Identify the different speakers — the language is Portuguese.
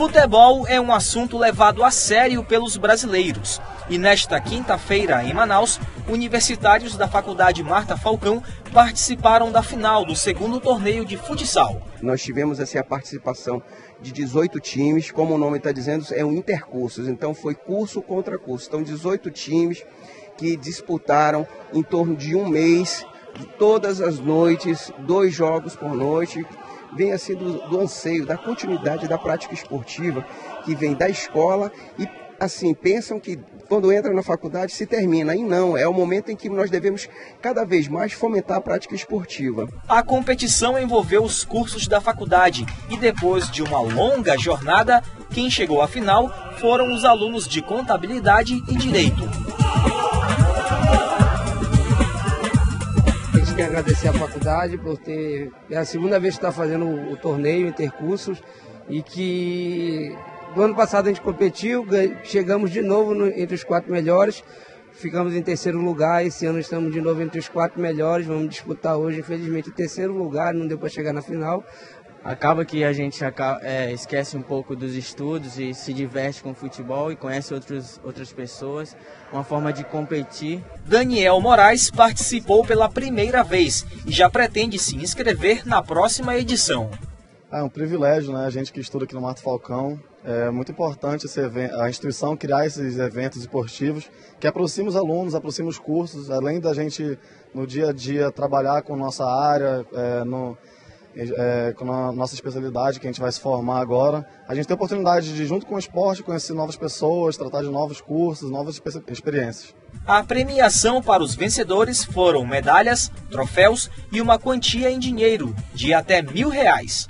Speaker 1: Futebol é um assunto levado a sério pelos brasileiros. E nesta quinta-feira, em Manaus, universitários da Faculdade Marta Falcão participaram da final do segundo torneio de futsal.
Speaker 2: Nós tivemos assim, a participação de 18 times, como o nome está dizendo, é um intercursos, então foi curso contra curso. Então, 18 times que disputaram em torno de um mês, todas as noites, dois jogos por noite, vem assim do, do anseio, da continuidade da prática esportiva, que vem da escola e assim, pensam que quando entra na faculdade se termina. E não, é o momento em que nós devemos cada vez mais fomentar a prática esportiva.
Speaker 1: A competição envolveu os cursos da faculdade e depois de uma longa jornada, quem chegou à final foram os alunos de contabilidade e direito.
Speaker 3: Quer agradecer à faculdade por ter. É a segunda vez que está fazendo o, o torneio intercursos e que do ano passado a gente competiu, chegamos de novo no, entre os quatro melhores, ficamos em terceiro lugar. Esse ano estamos de novo entre os quatro melhores. Vamos disputar hoje, infelizmente, o terceiro lugar, não deu para chegar na final.
Speaker 4: Acaba que a gente acaba, é, esquece um pouco dos estudos e se diverte com o futebol e conhece outros, outras pessoas, uma forma de competir.
Speaker 1: Daniel Moraes participou pela primeira vez e já pretende se inscrever na próxima edição.
Speaker 5: É um privilégio, né? A gente que estuda aqui no Mato Falcão. É muito importante evento, a instituição criar esses eventos esportivos que aproximam os alunos, aproximam os cursos, além da gente no dia a dia trabalhar com nossa área, é, no, é, com a nossa especialidade que a gente vai se formar agora. A gente tem a oportunidade de, junto com o esporte, conhecer novas pessoas, tratar de novos cursos, novas experiências.
Speaker 1: A premiação para os vencedores foram medalhas, troféus e uma quantia em dinheiro de até mil reais.